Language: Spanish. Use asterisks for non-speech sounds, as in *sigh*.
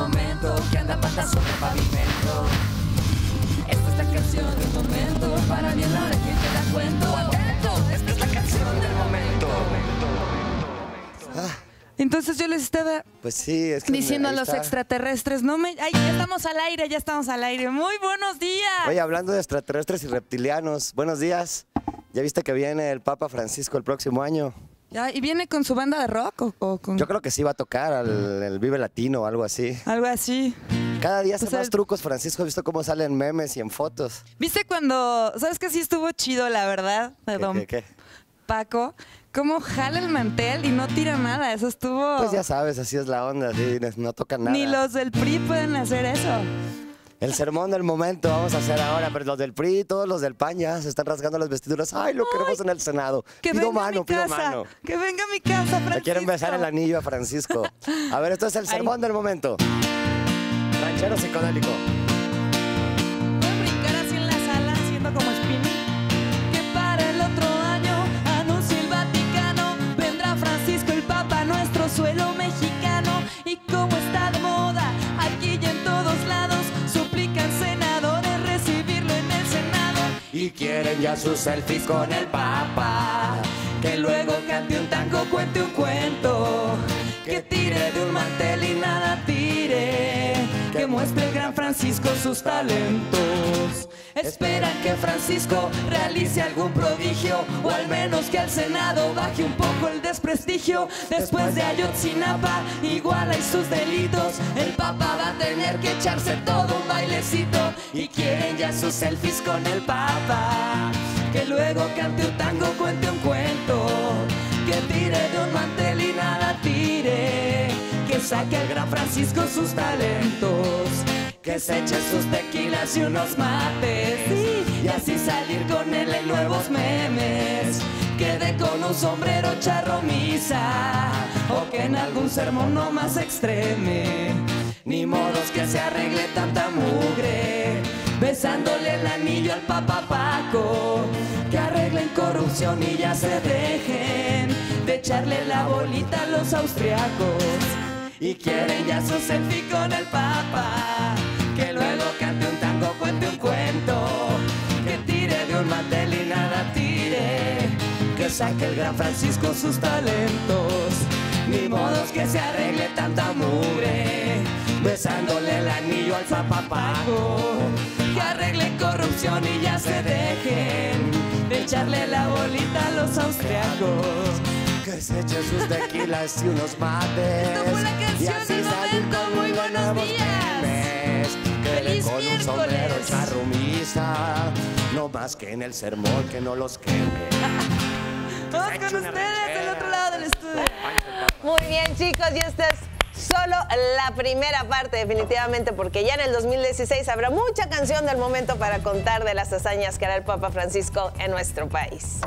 momento que anda patas sobre el pavimento. Esta es la canción del momento, para bien la hora que te la cuento. Atento, esta es la canción del momento. Entonces yo les estaba Pues sí, es que diciendo a los está. extraterrestres, no me... Ay, ya estamos al aire, ya estamos al aire. Muy buenos días. Oye, hablando de extraterrestres y reptilianos, buenos días. ¿Ya viste que viene el Papa Francisco el próximo año? Ya, ¿Y viene con su banda de rock o, o con Yo creo que sí va a tocar al el Vive Latino o algo así. algo así? Cada día hace Pues más trucos, Francisco. He visto cómo salen memes y en fotos. ¿Viste cuando... ¿Sabes que sí estuvo chido, la verdad? De ¿Qué, qué, qué? Paco. Cómo jala el mantel y no tira nada. Eso estuvo... Pues ya sabes, así es la onda, sí, no tocan nada. Ni los del PRI pueden hacer eso. El sermón del momento vamos a hacer ahora, pero los del PRI, todos los del PAN ya se están rasgando las vestiduras. Ay, lo queremos en el Senado. Que pido venga mano, a mi pido casa. mano. Que venga a mi casa, Francisco. Le quieren besar el anillo a Francisco. A ver, esto es el sermón del momento. Ranchero psicodélico. Ya sus selfies con el Papa. Que luego cante un tango, cuente un cuento. Que tire de un mantel y nada tire. Que muestre el gran Francisco sus talentos. Esperan que Francisco realice algún prodigio. O al menos que al Senado baje un poco el desprestigio. Después de Ayotzinapa, iguala y sus delitos. El Papa va a tener que echarse todo un bailecito. Y quieren ya sus selfies con el Papa. Que luego cante un tango, cuente un cuento. Que tire de un mantel y nada tire. Que saque al gran Francisco sus talentos. Que se eche sus tequilas y unos mates. Y así salir con él en nuevos memes. Que dé con un sombrero charro misa. O que en algún sermón no más extreme. Ni modos que se arregle tanta mugre. Besándole el anillo al Papa Paco. Que arreglen corrupción y ya se dejen de echarle la bolita a los austriacos. Y quieren ya su selfie con el Papa. Que luego cante un tango, cuente un cuento. Que tire de un mantel y nada tire. Que saque el gran Francisco sus talentos. Ni modos que se arregle tanta mugre. Besándole el anillo al zapapago. Y ya se dejen de echarle la bolita a los austriacos. Que se eche sus tequilas y unos mates. Esto fue la canción y así del momento. Muy buenos días. memes. Que le Feliz con un miércoles. sombrero charrumisa. No más que en el sermón que no los queme. *laughs* Vamos con ustedes del otro lado del estudio. Muy bien, chicos, y esta es solo la primera parte, definitivamente, porque ya en el 2016 habrá mucha canción del momento para contar de las hazañas que hará el Papa Francisco en nuestro país.